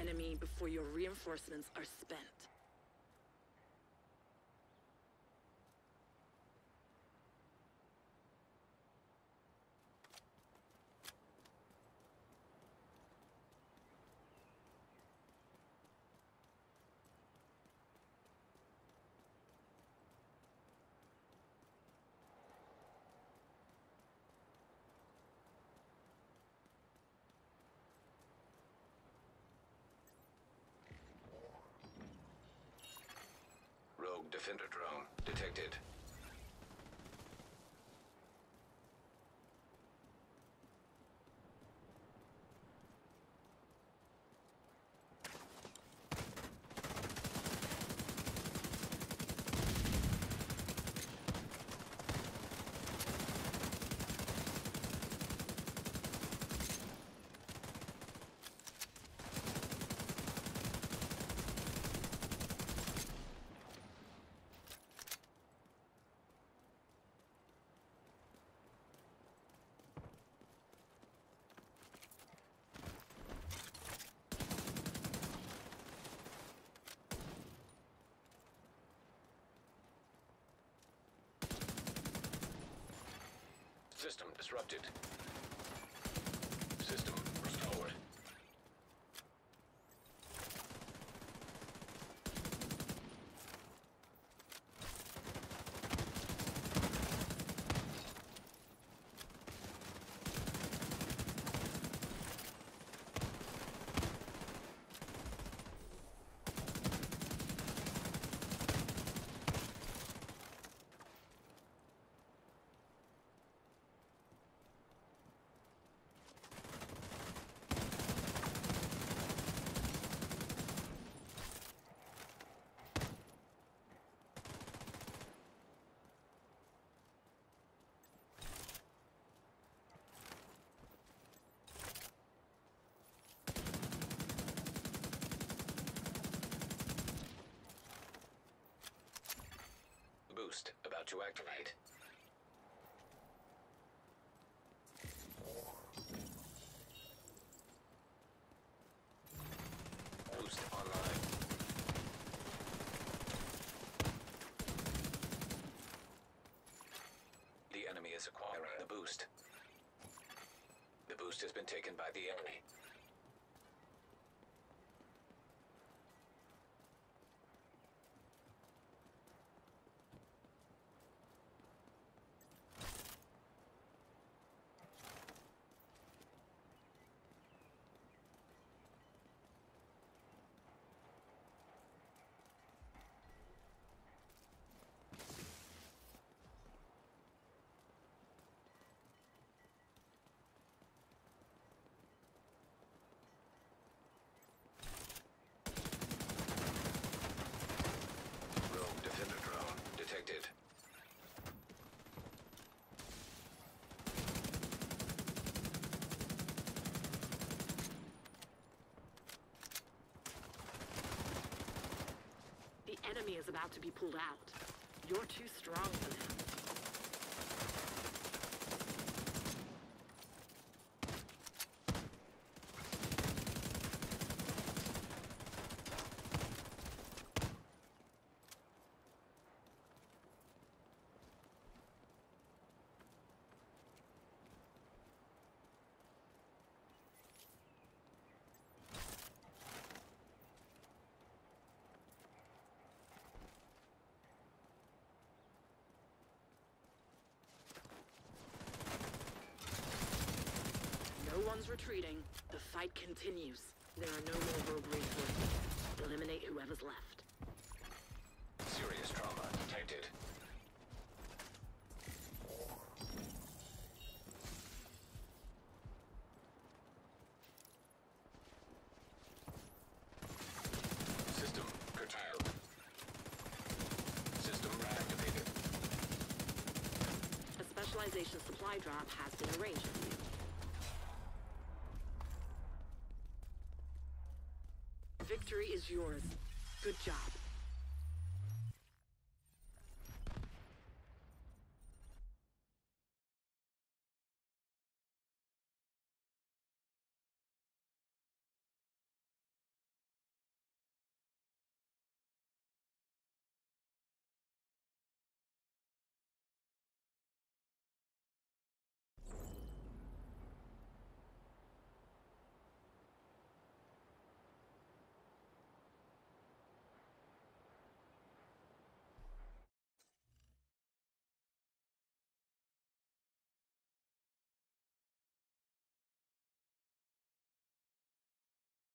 enemy before your reinforcements are spent. Rogue Defender drone detected. Disrupted. About to activate. Boost online. The enemy is acquiring the boost. The boost has been taken by the enemy. Rogue Defender drone detected. The enemy is about to be pulled out. You're too strong for them. Retreating. The fight continues. There are no more rogue reinforcements. Eliminate whoever's left. Serious trauma detected. System curtailed. System reactivated. A specialization supply drop has been arranged is yours. Good job.